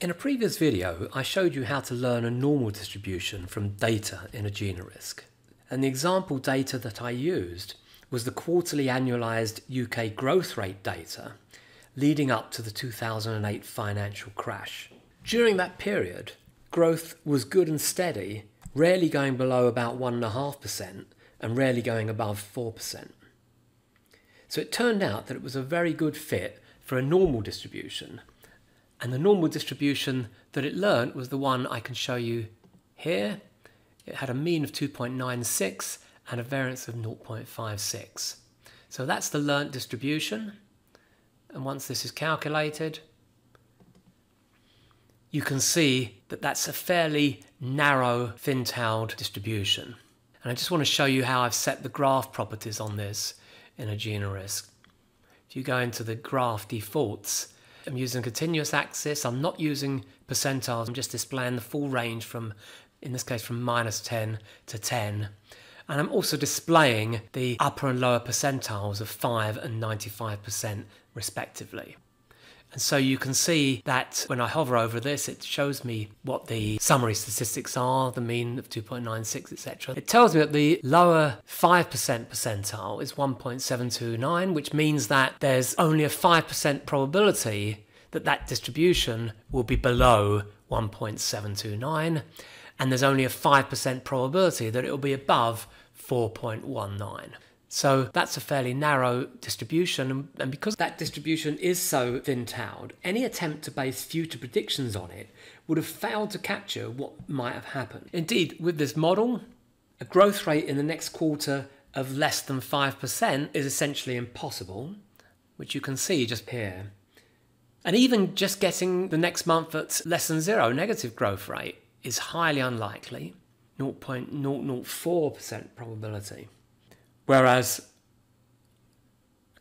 In a previous video, I showed you how to learn a normal distribution from data in AgenaRisk. And the example data that I used was the quarterly annualized UK growth rate data leading up to the 2008 financial crash. During that period, growth was good and steady, rarely going below about 1.5% and rarely going above 4%. So it turned out that it was a very good fit for a normal distribution. And the normal distribution that it learnt was the one I can show you here. It had a mean of 2.96 and a variance of 0.56. So that's the learnt distribution. And once this is calculated, you can see that that's a fairly narrow thin-tailed distribution. And I just want to show you how I've set the graph properties on this in AgenaRisk. If you go into the graph defaults, I'm using continuous axis. I'm not using percentiles. I'm just displaying the full range from, in this case, from minus 10 to 10. And I'm also displaying the upper and lower percentiles of 5 and 95% respectively. And so you can see that when I hover over this, it shows me what the summary statistics are, the mean of 2.96, etc. It tells me that the lower 5% percentile is 1.729, which means that there's only a 5% probability that that distribution will be below 1.729, and there's only a 5% probability that it will be above 4.19. So that's a fairly narrow distribution, and because that distribution is so thin-tailed, any attempt to base future predictions on it would have failed to capture what might have happened. Indeed, with this model, a growth rate in the next quarter of less than 5% is essentially impossible, which you can see just here. And even just getting the next month at less than zero negative growth rate is highly unlikely, 0.004% probability. Whereas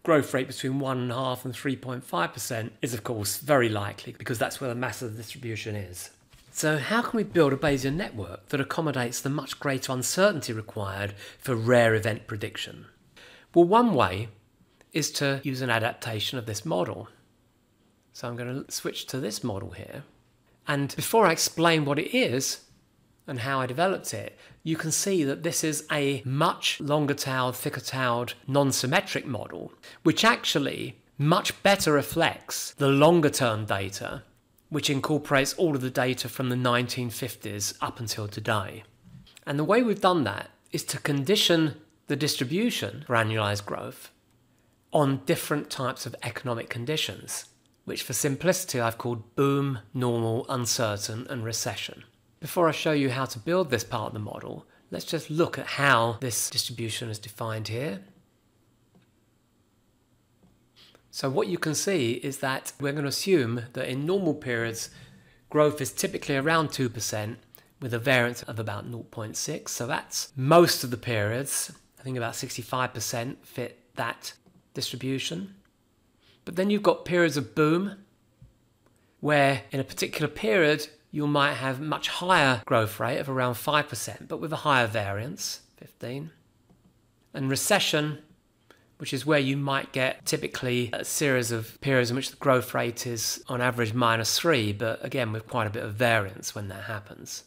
growth rate between 1.5 and 3.5% is of course very likely because that's where the mass of the distribution is. So how can we build a Bayesian network that accommodates the much greater uncertainty required for rare event prediction? Well, one way is to use an adaptation of this model. So I'm going to switch to this model here. And before I explain what it is, and how I developed it, you can see that this is a much longer tailed, thicker tailed, non symmetric model, which actually much better reflects the longer term data, which incorporates all of the data from the 1950s up until today. And the way we've done that is to condition the distribution for annualized growth on different types of economic conditions, which for simplicity I've called boom, normal, uncertain, and recession. Before I show you how to build this part of the model, let's just look at how this distribution is defined here. So what you can see is that we're going to assume that in normal periods, growth is typically around 2% with a variance of about 0.6. So that's most of the periods. I think about 65% fit that distribution. But then you've got periods of boom, where in a particular period you might have much higher growth rate of around 5%, but with a higher variance, 15. And recession, which is where you might get typically a series of periods in which the growth rate is on average minus 3, but again with quite a bit of variance when that happens.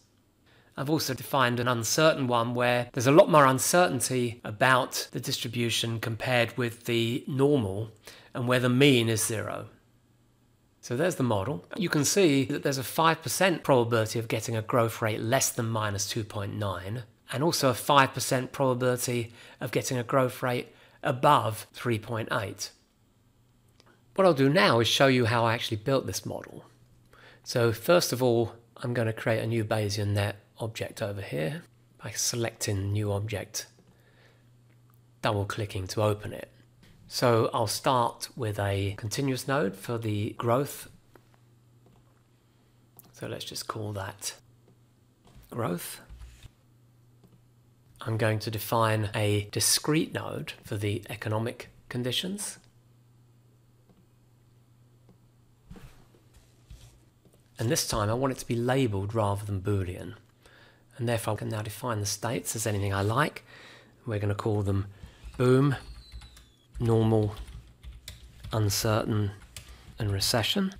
I've also defined an uncertain one where there's a lot more uncertainty about the distribution compared with the normal and where the mean is zero. So there's the model. You can see that there's a 5% probability of getting a growth rate less than minus 2.9 and also a 5% probability of getting a growth rate above 3.8. What I'll do now is show you how I actually built this model. So first of all, I'm going to create a new Bayesian net object over here by selecting new object, double clicking to open it. So I'll start with a continuous node for the growth. So let's just call that growth. I'm going to define a discrete node for the economic conditions. And this time I want it to be labeled rather than Boolean. And therefore I can now define the states as anything I like. We're going to call them boom, normal, uncertain, and recession.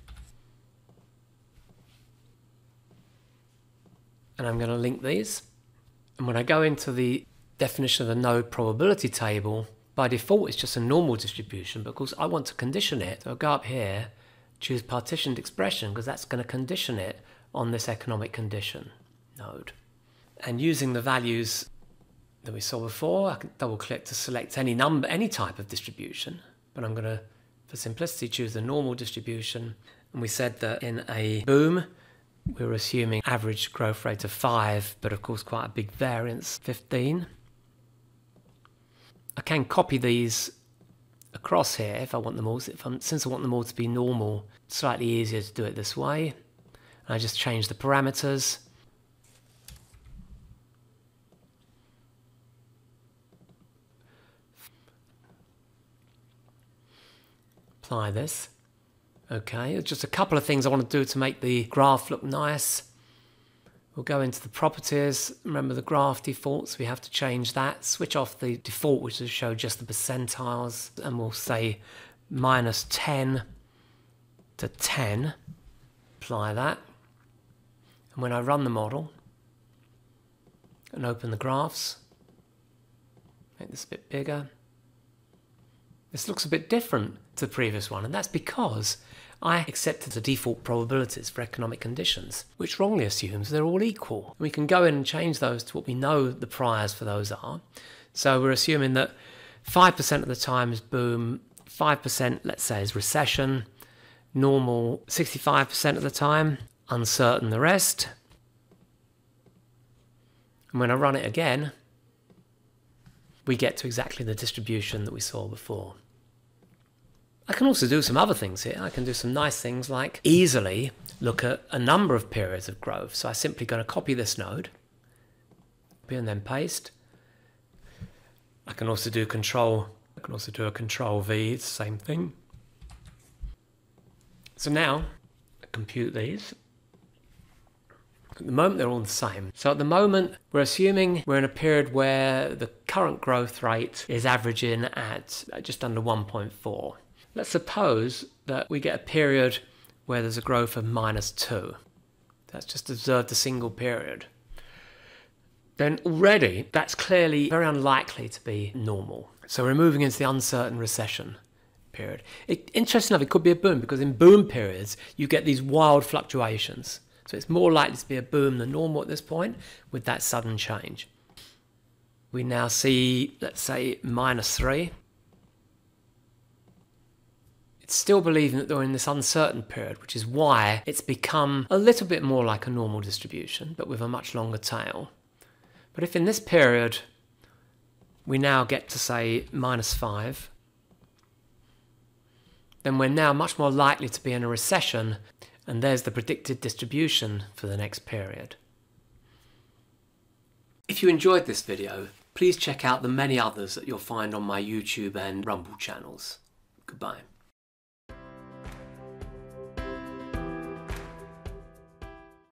and I'm going to link these. And when I go into the definition of the node probability table, by default it's just a normal distribution, but I want to condition it. So I'll go up here, choose partitioned expression, because that's going to condition it on this economic condition node. And using the values that we saw before, I can double click to select any number, any type of distribution, but I'm going to, for simplicity, choose the normal distribution. And we said that in a boom, we were assuming average growth rate of 5, but of course quite a big variance, 15. I can copy these across here if I want them all. since I want them all to be normal, slightly easier to do it this way. And I just change the parameters. Apply this. Okay, just a couple of things I want to do to make the graph look nice. We'll go into the properties. Remember the graph defaults, we have to change that. Switch off the default, which will show just the percentiles, and we'll say minus 10 to 10. Apply that. And when I run the model and open the graphs, make this a bit bigger, this looks a bit different to the previous one, and that's because I accepted the default probabilities for economic conditions, which wrongly assumes they're all equal. We can go in and change those to what we know the priors for those are. So we're assuming that 5% of the time is boom, 5% let's say is recession, normal 65% of the time, uncertain the rest. And when I run it again, we get to exactly the distribution that we saw before. I can also do some other things here. I can do some nice things like easily look at a number of periods of growth. So I'm simply going to copy this node, and then paste. I can also do control, I can also do a control V, same thing. So now, I compute these. At the moment, they're all the same. So at the moment, we're assuming we're in a period where the current growth rate is averaging at just under 1.4. Let's suppose that we get a period where there's a growth of minus 2. That's just observed a single period. Then already that's clearly very unlikely to be normal. So we're moving into the uncertain recession period. It, interesting enough, it could be a boom because in boom periods you get these wild fluctuations. So it's more likely to be a boom than normal at this point with that sudden change. We now see, let's say, minus 3 still believing that they're in this uncertain period, which is why it's become a little bit more like a normal distribution, but with a much longer tail. But if in this period we now get to say minus five, then we're now much more likely to be in a recession and there's the predicted distribution for the next period. If you enjoyed this video, please check out the many others that you'll find on my YouTube and Rumble channels. Goodbye.